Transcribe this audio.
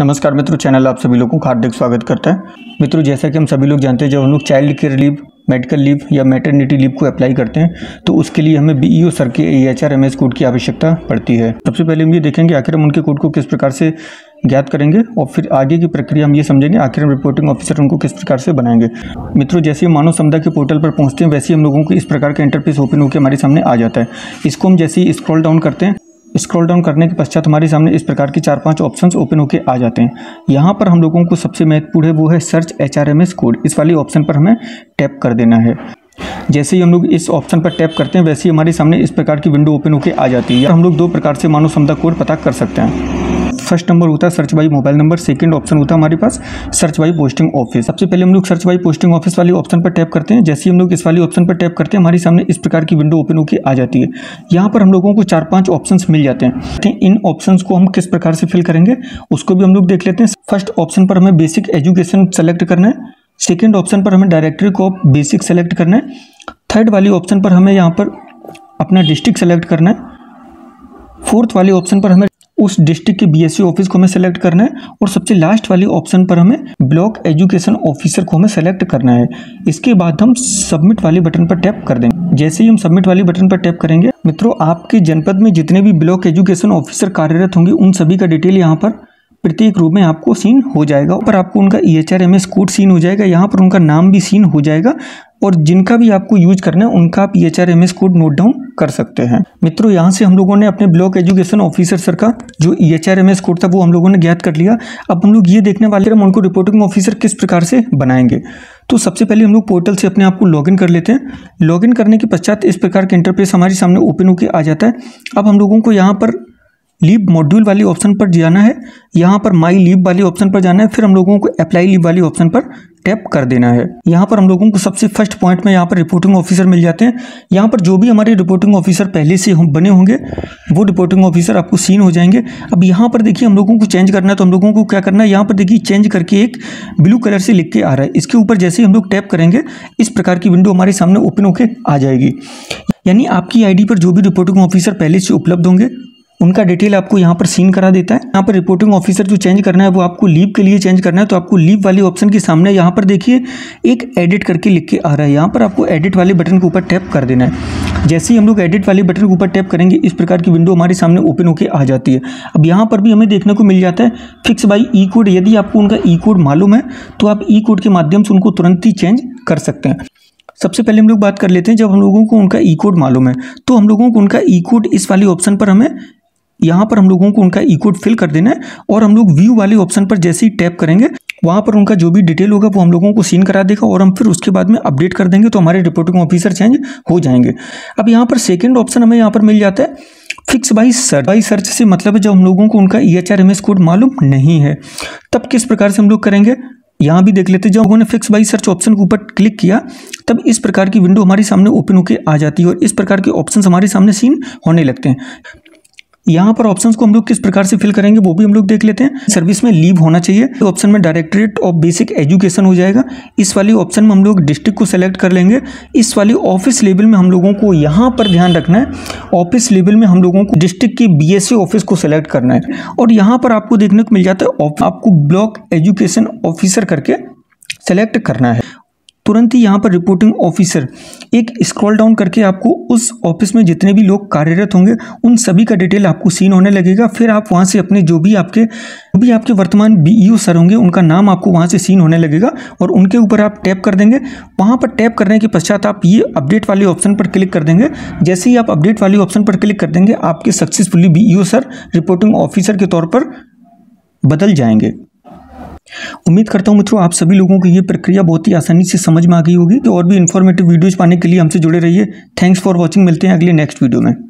नमस्कार मित्रों, चैनल आप सभी लोगों का हार्दिक स्वागत करता है। मित्रों, जैसा कि हम सभी लोग जानते हैं, जब हम लोग child care leave medical leave या मैटरनिटी लीव को अप्लाई करते हैं तो उसके लिए हमें बी सर के A H R M S code की आवश्यकता पड़ती है। सबसे पहले हम ये देखेंगे, आखिर हम उनके कोड को किस प्रकार से ज्ञात करेंगे और फिर आगे की प्रक्रिया हम ये समझेंगे, आखिर हम रिपोर्टिंग ऑफिसर उनको किस प्रकार से बनाएँगे। मित्रों, जैसे ही मानव समुदाय के पोर्टल पर पहुँचते हैं, वैसे ही हम लोगों को इस प्रकार का इंटरफेस ओपन होकर हमारे सामने आ जाता है। इसको हम जैसे ही स्क्रॉल डाउन करते हैं स्क्रॉल डाउन करने के पश्चात हमारे सामने इस प्रकार के चार पाँच ऑप्शंस ओपन होकर आ जाते हैं। यहाँ पर हम लोगों को सबसे महत्वपूर्ण है वो है search H R M S code इस वाली ऑप्शन पर हमें टैप कर देना है। जैसे ही हम लोग इस ऑप्शन पर टैप करते हैं, वैसे ही हमारे सामने इस प्रकार की विंडो ओपन होकर आ जाती है। हम लोग दो प्रकार से मानव क्षमता कोड पता कर सकते हैं। फ़र्स्ट नंबर होता है search by mobile number, second option होता है हमारे पास सर्च बाई पोस्टिंग ऑफ़िस। सबसे पहले हम लोग सर्च बाई पोस्टिंग ऑफ़िस वाली ऑप्शन पर टैप करते हैं। जैसे ही हम लोग इस वाली ऑप्शन पर टैप करते हैं, हमारे सामने इस प्रकार की विंडो ओपन होकर आ जाती है। यहाँ पर हम लोगों को चार पाँच ऑप्शन मिल जाते हैं। इन ऑप्शन को हम किस प्रकार से फिल करेंगे, उसको भी हम लोग देख लेते हैं। फ़र्स्ट ऑप्शन पर हमें बेसिक एजुकेशन सेलेक्ट करना है। सेकेंड ऑप्शन पर हमें डायरेक्टरी को बेसिक सेलेक्ट करना है। थर्ड वाली ऑप्शन पर हमें यहाँ पर अपना डिस्ट्रिक्ट सेलेक्ट करना है। फोर्थ वाले ऑप्शन पर हमें उस डिस्ट्रिक्ट के बीएससी ऑफ़िस को हमें सेलेक्ट करना है और सबसे लास्ट वाली ऑप्शन पर हमें ब्लॉक एजुकेशन ऑफिसर को हमें सेलेक्ट करना है। इसके बाद हम सबमिट वाले बटन पर टैप कर देंगे। जैसे ही हम सबमिट वाले बटन पर टैप करेंगे, मित्रों, आपके जनपद में जितने भी ब्लॉक एजुकेशन ऑफिसर कार्यरत होंगे, उन सभी का डिटेल यहाँ पर प्रत्येक रूप में आपको सीन हो जाएगा। पर आपको उनका E H R M S code seen हो जाएगा। यहाँ पर उनका नाम भी सीन हो जाएगा और जिनका भी आपको यूज़ करना है, उनका आप E H R M S code note down कर सकते हैं। मित्रों, यहाँ से हम लोगों ने अपने ब्लॉक एजुकेशन ऑफिसर सर का जो E H R M S code था, वो हम लोगों ने ज्ञात कर लिया। अब हम लोग ये देखने वाले हम उनको रिपोर्टिंग ऑफिसर किस प्रकार से बनाएँगे। तो सबसे पहले हम लोग पोर्टल से अपने आप को लॉगिन कर लेते हैं। लॉगिन करने के पश्चात इस प्रकार के इंटरफेस हमारे सामने ओपन होकर आ जाता है। अब हम लोगों को यहाँ पर लीव मॉड्यूल वाली ऑप्शन पर जाना है। यहाँ पर माई लीव वाली ऑप्शन पर जाना है। फिर हम लोगों को अप्लाई लीव वाली ऑप्शन पर टैप कर देना है। यहाँ पर हम लोगों को सबसे फ़र्स्ट पॉइंट में यहाँ पर रिपोर्टिंग ऑफिसर मिल जाते हैं। यहाँ पर जो भी हमारे रिपोर्टिंग ऑफिसर पहले से हम बने होंगे, वो रिपोर्टिंग ऑफिसर आपको सीन हो जाएँगे। अब यहाँ पर देखिए, हम लोगों को चेंज करना है तो हम लोगों को क्या करना है? यहाँ पर देखिए, चेंज करके एक ब्लू कलर से लिख के आ रहा है। इसके ऊपर जैसे ही हम लोग टैप करेंगे, इस प्रकार की विंडो हमारे सामने ओपन होकर आ जाएगी। यानी आपकी आईडी पर जो भी रिपोर्टिंग ऑफिसर पहले से उपलब्ध होंगे उनका डिटेल आपको यहाँ पर सीन करा देता है। यहाँ पर रिपोर्टिंग ऑफिसर जो चेंज करना है, वो आपको लीव के लिए चेंज करना है। तो आपको लीव वाली ऑप्शन के सामने यहाँ पर देखिए, एक एडिट करके लिख के आ रहा है। यहाँ पर आपको एडिट वाले बटन के ऊपर टैप कर देना है। जैसे ही हम लोग एडिट वाले बटन के ऊपर टैप करेंगे, इस प्रकार की विंडो हमारे सामने ओपन होकर आ जाती है। अब यहाँ पर भी हमें देखने को मिल जाता है फिक्स बाई ई कोड यदि आपको उनका ई कोड मालूम है तो आप ई कोड के माध्यम से उनको तुरंत ही चेंज कर सकते हैं। सबसे पहले हम लोग बात कर लेते हैं, जब हम लोगों को उनका ई कोड मालूम है तो हम लोगों को उनका ई कोड इस वाली ऑप्शन पर हमें यहाँ पर हम लोगों को उनका ई कोड फिल कर देना है और हम लोग व्यू वाले ऑप्शन पर जैसे ही टैप करेंगे, वहाँ पर उनका जो भी डिटेल होगा वो हम लोगों को सीन करा देगा और हम फिर उसके बाद में अपडेट कर देंगे तो हमारे रिपोर्टिंग ऑफिसर चेंज हो जाएँगे। अब यहाँ पर सेकेंड ऑप्शन हमें यहाँ पर मिल जाता है fix by search by search से मतलब जब हम लोगों को उनका E H R M S code मालूम नहीं है, तब किस प्रकार से हम लोग करेंगे? यहाँ भी देख लेते हैं, जब लोगों ने फिक्स बाई सर्च ऑप्शन के ऊपर क्लिक किया, तब इस प्रकार की विंडो हमारे सामने ओपन होकर आ जाती है और इस प्रकार के ऑप्शन हमारे सामने सीन होने लगते हैं। यहाँ पर ऑप्शंस को हम लोग किस प्रकार से फिल करेंगे, वो भी हम लोग देख लेते हैं। सर्विस में लीव होना चाहिए तो ऑप्शन में डायरेक्टरेट ऑफ़ बेसिक एजुकेशन हो जाएगा। इस वाली ऑप्शन में हम लोग डिस्ट्रिक्ट को सेलेक्ट कर लेंगे। इस वाली ऑफ़िस लेवल में हम लोगों को यहाँ पर ध्यान रखना है। ऑफ़िस लेवल में हम लोगों को डिस्ट्रिक्ट की बी ऑफ़िस को सेलेक्ट करना है। और यहाँ पर आपको देखने को मिल जाता है आपको ब्लॉक एजुकेशन ऑफिसर करके सेलेक्ट करना है। तुरंत ही यहाँ पर रिपोर्टिंग ऑफिसर एक स्क्रॉल डाउन करके आपको उस ऑफ़िस में जितने भी लोग कार्यरत होंगे, उन सभी का डिटेल आपको सीन होने लगेगा। फिर आप वहाँ से अपने जो भी आपके, जो भी आपके वर्तमान बी सर होंगे, उनका नाम आपको वहाँ से सीन होने लगेगा और उनके ऊपर आप टैप कर देंगे। वहाँ पर टैप करने के पश्चात आप ये अपडेट वाले ऑप्शन पर क्लिक कर देंगे। जैसे ही आप अपडेट वाले ऑप्शन पर क्लिक कर देंगे, आपके successfully B sir reporting officer के तौर पर बदल जाएँगे। उम्मीद करता हूँ मित्रों, आप सभी लोगों को ये प्रक्रिया बहुत ही आसानी से समझ में आ गई होगी। तो और भी इन्फॉर्मेटिव वीडियोज़ पाने के लिए हमसे जुड़े रहिए। थैंक्स फॉर वॉचिंग मिलते हैं अगले नेक्स्ट वीडियो में।